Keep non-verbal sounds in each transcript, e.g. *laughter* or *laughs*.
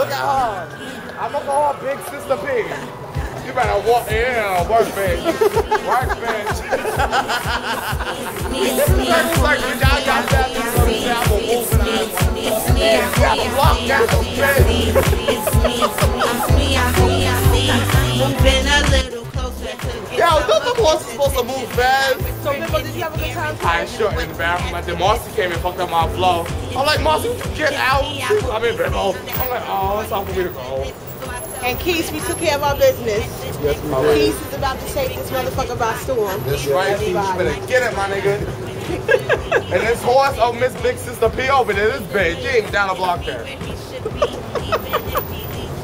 Look at her. I'm gonna call her Big Sister P. You better walk, yeah, work bench. Work bench. It's like you got got that the table, moving on. Yeah, you have a block down, Moving a little to Yo, don't the boss is supposed to move fast? So, Bimbo, did you have a good time? I sure in the bathroom. Like, then Marcy came and fucked up my flow. I'm like, Marcy, get out. I'm in Bimbo. I'm like, oh, it's time for me to go. And Keith, we took care of our business. Yes, we did. Keith is about to take this motherfucker by storm. That's right, you better get it, my nigga. *laughs* and this horse, oh, Miss Big Sister P over there, this bitch, she ain't down the block there.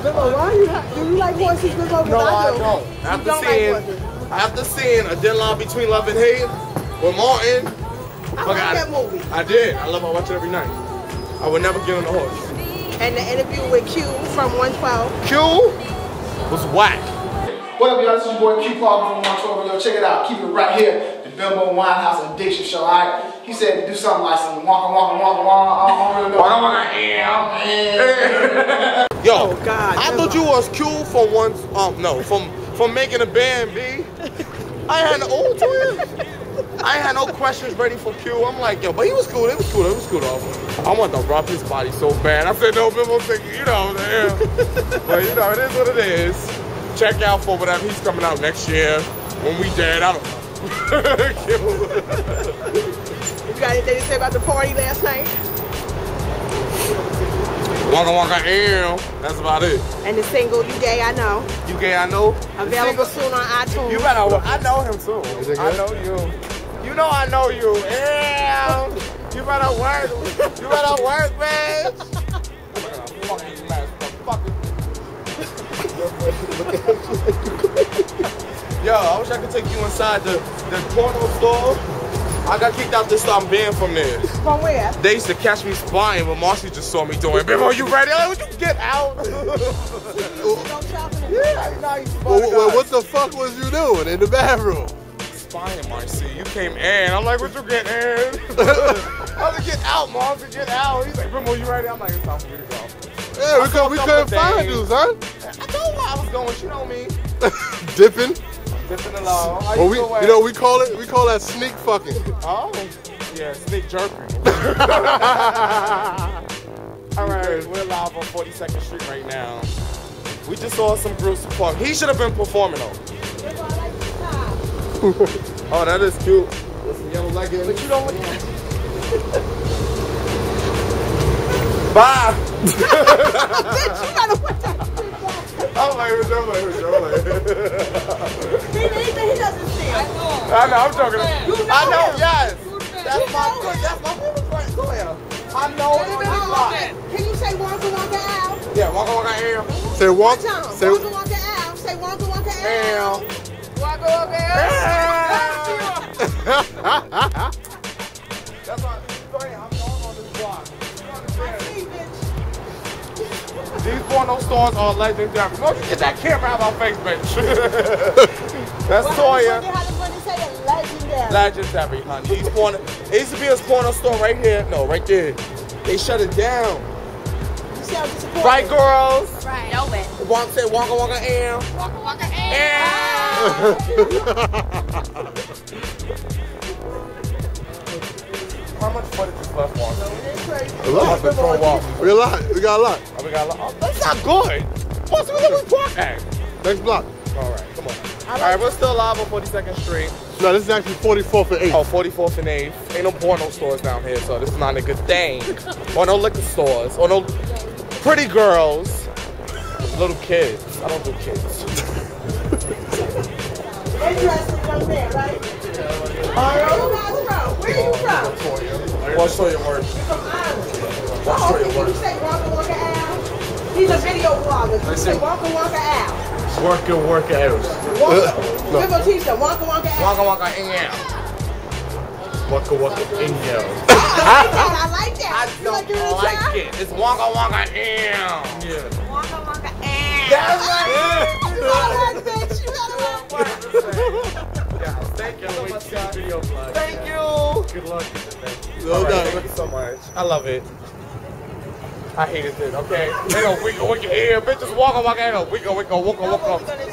Bimbo, why you do you like horses, Bimbo? No, I do. don't. You After don't seeing, like horses. After seeing a thin line between love and hate with Martin, I fuck, like that movie. I did. I love. I watch it every night. I would never get on a horse. And the interview with Q from 112. Q was whack. What up, y'all? This is your boy Q Parker from 112. Yo, check it out. Keep it right here. The Bimbo Winehouse Addiction Show, alright? He said to do something like some wonka wonka wonka wonka. I don't really know. Wonka wonka, *laughs* Yo, Oh, God, I thought you was Q from one. Um, no, from from making a band B. I had no old to it. I had no questions ready for Q. I'm like, yo, but he was cool. It was cool. It was cool though. I want to rub his body so bad. I said, no, Bimbo, think you know, damn. but you know, it is what it is. Check out for whatever he's coming out next year when we dead. I don't know. *laughs* You got anything to say about the party last night? Wonka wonka, ew. That's about it. And the single You Gay I Know. You gay, I know. Available soon on iTunes. You better. I know him too. Is it I know you. You know I know you. Yeah. You better work. You better work, bitch. Fucking motherfucker. Yo, I wish I could take you inside the, the porno store. I got kicked out this time banned from there. From where? They used to catch me spying, but Marcy just saw me doing. Before you ready? I'm like, would you get out? *laughs* Yeah, you know how you spy Well, well, what the fuck was you doing in the bathroom? spying, Marcy. You came in. I'm like, what you getting in? I was like, get out, Marcy, Get out. He's like, Brimble, you ready? I'm like, it's time for me to go. Yeah, we, I could, we couldn't find you, son. I told where I was going. She know me. *laughs* Dipping. Dipping along. How Well, we, you know, we call it, we call that sneak fucking. Oh, yeah, sneak jerking. *laughs* All right, we're live on 42nd Street right now. We just saw some groups perform. He should have been performing though. *laughs* oh, that is cute. With some yellow leggings. But you don't look. Bye. Bitch, *laughs* you gotta put that I'm like, who's your like, who's your like? He, he, he doesn't see it. I know, I'm joking. You know I know, him. yes. That's You my know good. That's my favorite friend. Go ahead. I know him. He's fine. Can you say Wonka Wonka Al? Yeah, walk on, walk on, here. Say walk. One time. Say, Wonka Wonka Al. Say Wonka Wonka Al. Damn. Wonka Wonka Al. That's why. Porno stores are legendary. Don't you get that camera out of my face, bitch. *laughs* That's Toya. How the money say it? Legendary. Legendary, honey. These porno. It used to be a porno store right here. No, right there. They shut it down. You sound disappointed. Right, girls? Right. No way. Walk, say, walk, walk, and. Waka waka *laughs* *laughs* How much footage is left, Walker? a lot. Throw a walk. We got a lot. We got a lot. Oh, we got a lot. Oh, that's not good. What's where we park at? Next block. All right, come on. All right, we're still live on 42nd Street. No, this is actually 44th and 8th. Oh, 44th and 8th. Ain't no porno stores down here, so this is not a good thing. *laughs* or no liquor stores. Or no pretty girls. Little kids. I don't do kids. Interesting young man, right? Where you guys from? Where you from? Well, show your work. From Ireland. Well, show okay, your can you work. say Wonka Wonka Al? He's a video blogger. Can you say Wonka Wonka Al? Work your work out. Wonka. Uh, no. Bimbo teach them. Wonka Wonka Al. Waka waka in here. Waka waka in here. I like that. I like that. I you like don't doing the like it. It's waka waka in. Yeah. Waka waka and. That's right. You better work, bitch. You better work. Yeah, thank you. Wait to see the video vlog. Thank you. Good luck. No All right, doubt. thank you so much. I love it. I hated it, okay? Ain't no wiggle, wiggle, here. Bitches walking, walking, ain't no wiggle, wiggle, wiggle, Now what wiggle. we gonna,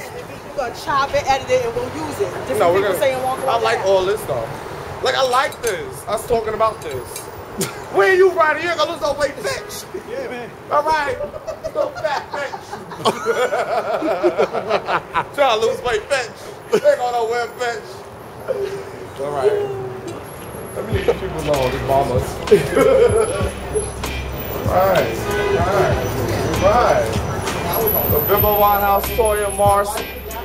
we gonna chop it, edit it, and we'll use it. Different No, we're people gonna. saying walk I like out. all this stuff. Like I like this. Us talking about this. *laughs* Where you riding? You ain't gonna lose no weight, bitch. Yeah, man. All right. Little fat bitch. *laughs* *laughs* Trying to lose weight, bitch. Ain't gonna know where, bitch. All right. Let me leave people alone, these mamas. right. Right. Right. The Bimbo Winehouse, Toya, Mars,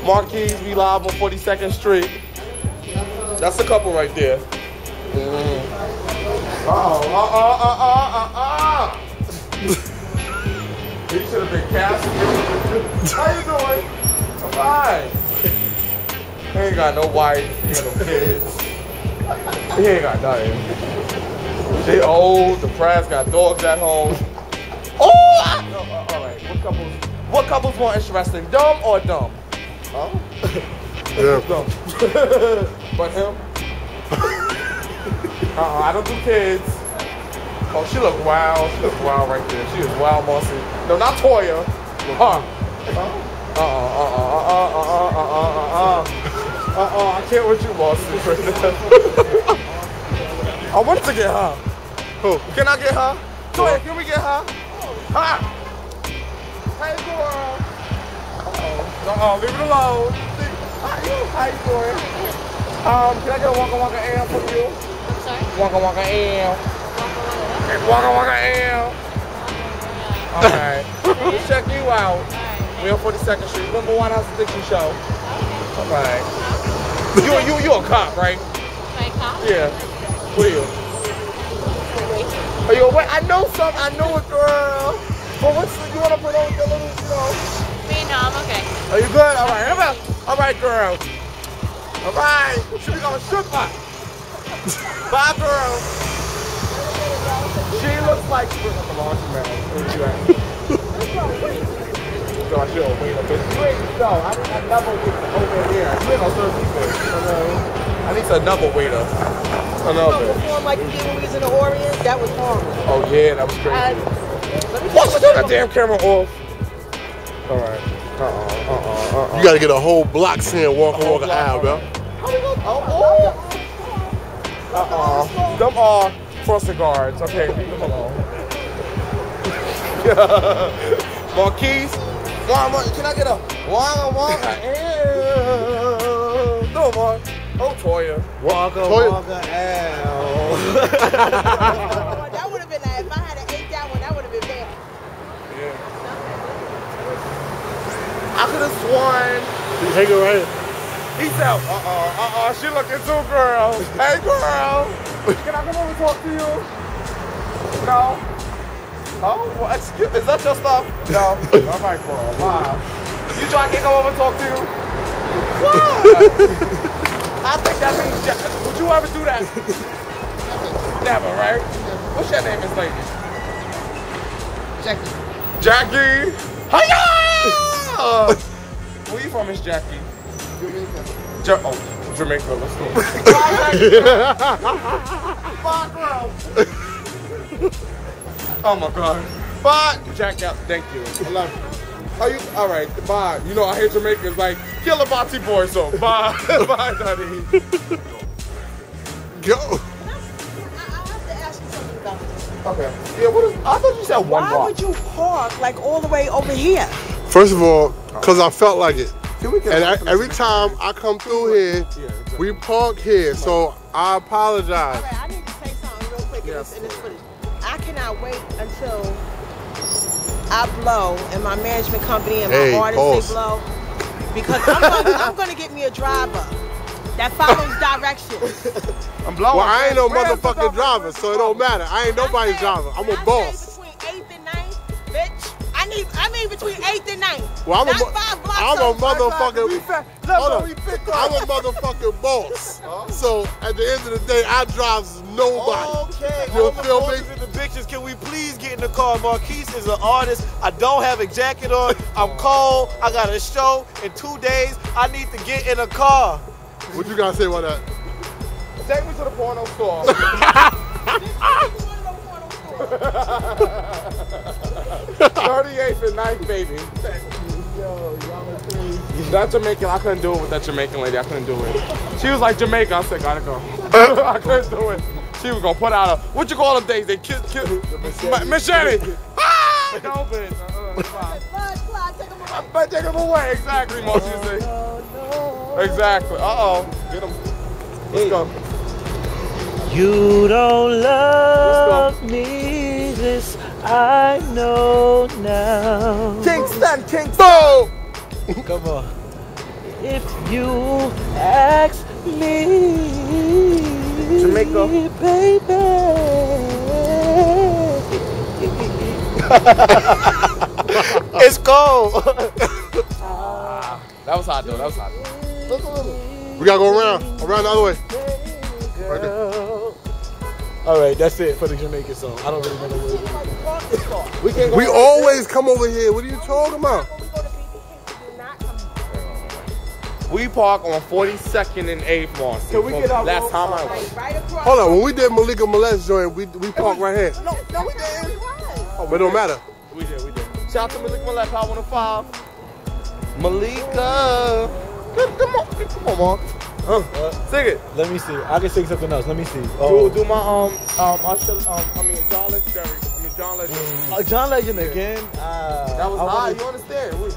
Marquise, we live on 42nd Street. That's a couple right there. Mm. Uh-oh, uh-uh, uh-uh, uh-uh. *laughs* he should have been casting. How you doing? I'm fine. He ain't got no wife, he ain't got no kids. He ain't got nothing. They old, depressed, got dogs at home. Oh! I- no, uh, all right. What couples? What couples more interesting, dumb or dumb? Huh? Yeah. *laughs* Dumb. but him? Uh-uh, I don't do kids. Oh, she look wild. She look wild right there. She is wild, Marcy. No, not Toya. Huh? Uh-uh, uh-uh, can't with you, Marcy. I wanted to get her. Who? Can I get her? Toya, can we get her? Huh? Hey, girl. Uh-oh. Uh-oh, leave it alone. How you? How you doing? Um, can I get a Waka Waka AM from you? I'm sorry? Waka Waka AM. Walk Waka Waka AM. Alright. Let's check you out. Alright. We on 42nd Street. Number one house addiction show. Alright. You, you, you a cop, right? My cop? Yeah. What are you? Are you a wait? I know some. I know a girl. But what's you want to put on your little, you know? Me, no, I'm okay. Are you good? All right. About? All right, girl. All right. She be going shook up. Bye, girl. She looks like come on, man. Where you *laughs* at? So I should wait a bit. You ain't no. I, I never get over here. You ain't no thirsty fish. You know? I need another waiter. You Another. know, perform like you did when we was in the Orient, that was horrible. Oh yeah, that was crazy. I, let me What's turn that damn camera off? All right. Uh uh uh uh. You gotta get a whole block saying walk walk an aisle, bro. Oh, oh. Uh uh. Them are crossing guards. Okay, leave them alone. *laughs* Marquise, one, one, can I get a one, one, *laughs* one? No, Mark. Oh, Toya. Walker, Toya. *laughs* that would have been like, if I had ate that one, that would have been bad. Yeah. I could have sworn. Take it right. He said, uh-uh, uh-uh, she looking too, girl. *laughs* Hey, girl. Can I come over and talk to you? No? Oh, well, excuse, is that your stuff? No. All right, girl. Wow. You trying to come over and talk to you? What? *laughs* I think that means, ja- would you ever do that? Never, right? What's your name, Miss Lady? Jackie. Jackie. Hiya! Where you from, Miss Jackie? Ja- oh, Jamaica. Let's go. *laughs* Bye, girl. Oh my God. Bye, Jack. Out. Thank you. I love you. Are you all right? Bye. You know I hate Jamaicans like kill a Bati boy. So bye, *laughs* bye, Daddy. Go. I, I have to ask you something about this. Okay. Yeah. What is? I thought you said one Why block. would you park like all the way over here? First of all, because I felt like it. Can we get And I, every time I come through here, we park here. So I apologize. All right, I need to say something real quick in, this, in this footage. I cannot wait until I blow and my management company and my Hey, artists pause. they blow because I'm gonna, I'm gonna get me a driver that follows *laughs* directions. I'm blowing. Well, I ain't no Where's motherfucking driver, so it don't matter. I ain't nobody's I driver. I'm a boss. Bitch. I mean between eighth and ninth. Well, I'm a, Not mo- five blocks I'm a over. motherfucking. Hold on. I'm a motherfucking boss. So at the end of the day, I drives nobody. Okay, You all the feel me? and the bitches, can we please get in the car? Marquise is an artist. I don't have a jacket on. I'm cold. I got a show in two days. I need to get in a car. What you gotta say about that? Take me to the porno store. *laughs* nice baby. That Jamaican, I couldn't do it with that Jamaican lady. I couldn't do it. She was like Jamaica. I said, gotta go. *laughs* I couldn't do it. She was gonna put out a what you call them things? They kiss, kiss, ma- machete. *laughs* Ah! No, bitch. Uh-uh, fine. Blood clot, take 'em away. But take him away. Exactly, Mo. She say. Exactly. Uh oh. Get him. Let's go. You don't love me, I know now. Kingston, Kingston. Come on. If you ask me, Jamaica. *laughs* It's cold. Ah, that was hot though. That was hot. We gotta go around, around the other way. Right there. All right, that's it for the Jamaican song. I don't really know the words. We can go. We always come over here. What are you talking about? We park on 42nd and 8th Marcy. Can we get our Last time I Like, went. right. Hold on. When we did Malika Molest joint, we we parked right here. No, no, we didn't. But it don't matter. We did, we did. Shout out to Malika Malek, Power 105. Malika. Come come on, come on, Mark. Huh? Sing it. Let me see. I can sing something else. Let me see. Oh, Do, do my, um, um, I should, um, I mean, John Legendary. I mean, John Legendary. uh, John Legend again. Ah, That was high, you understand? We,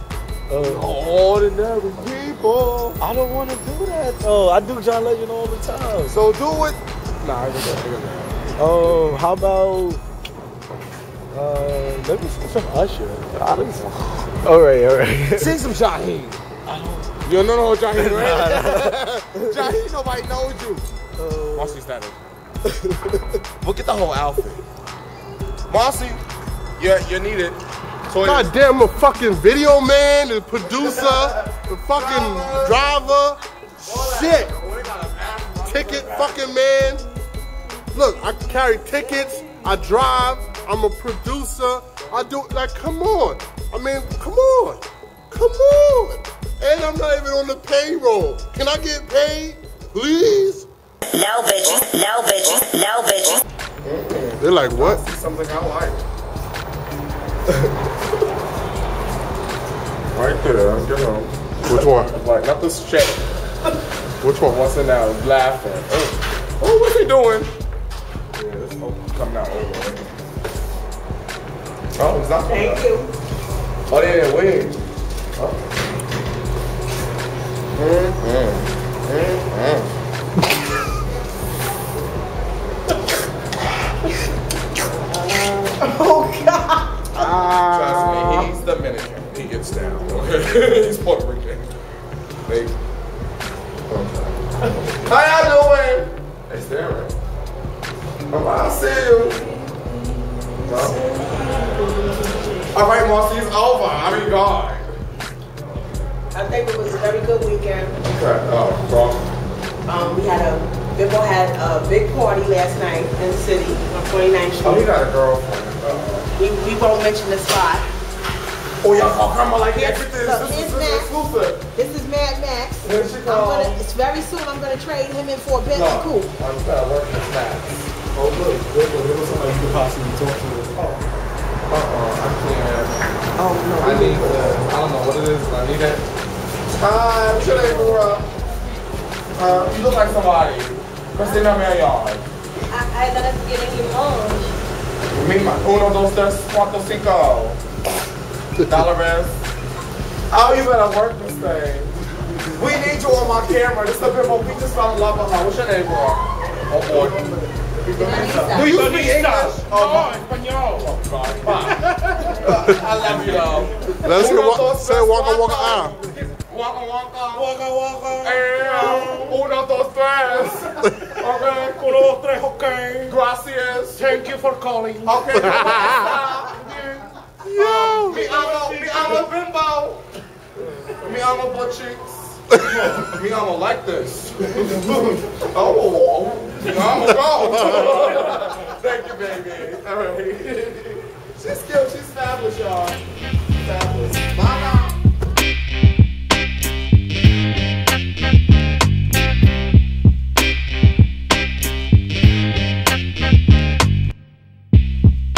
uh, ordinary people. I don't want to do that. Oh, I do John Legend all the time. So do it. Nah, I got that. Oh, how about? Uh, let me see some Usher. All right, all right. Sing some Jaheim. You don't know Jaheim, right? *laughs* Jaheim, *laughs* nobody knows you. Uh, Marcy status. *laughs* Look at the whole outfit. Marcy, you're, you're needed. So God damn, a fucking video man, the producer, the fucking driver. Shit. Ticket fucking man. Look, I carry tickets. I drive. I'm a producer. I do like, come on. I mean, come on, come on. And I'm not even on the payroll. Can I get paid, please? No bitches, no bitches, no bitches. They're like, what? something I like. *laughs* right there, you know. Which one? Like, not this check. Which one? What's in there? Laughing. Oh, oh what's he doing? Yeah, this oh, coming out over. Oh, it's not coming Thank out. you. Oh, yeah, wait. Oh. Mm, mm. Trust me, he's Dominican. He gets down. *laughs* he's Puerto Rican. They, How y'all doing? They staring. Oh, I see you. Well, All right, Marcy, it's over. I mean, God. I think it was a very good weekend. Okay. Oh, well. Um, we had a, Bimbo had a big party last night in the city on 29th Street. Oh, he got a girlfriend. Uh-oh. we, we won't mention the spot. Oh, y'all talking about like Here's- everything. look, This is Max. exclusive. This is Mad Max. Here she gonna, it's very soon I'm gonna trade him in for a Bentley No, Coupe. I'm trying to work this Max. Oh, look, look, there was somebody you could possibly talk to. Uh-uh, I can't. Oh no. I need the, I don't know what it is, I need it. Hi, what's your name, Laura? Uh, you look like somebody. Christina Maillard. Ay, dale, tienen limón. Mi ma- uno, dos, tres, cuatro, cinco. Dollars. Oh, you better work this thing. We need you on my camera. This is the people. We just fell in love with her. What's your name, bro? Oh, boy. Do you speak English? Oh, Espanol. Oh, God. *laughs* I love you, though. Let's Uno, go walk- dos, say tres, waka, waka, cuatro. ah. Waka, waka. Waka, waka. Eh, uno, dos, tres. Okay. Uno, dos, tres, okay. Gracias. Thank you for calling. Okay. *laughs* Yo. Me amo, me amo bimbo. Me amo butt cheeks. me amo like this. oh, me amo go. Thank you, baby. All right. She's cute. She's fabulous, y'all. Fabulous.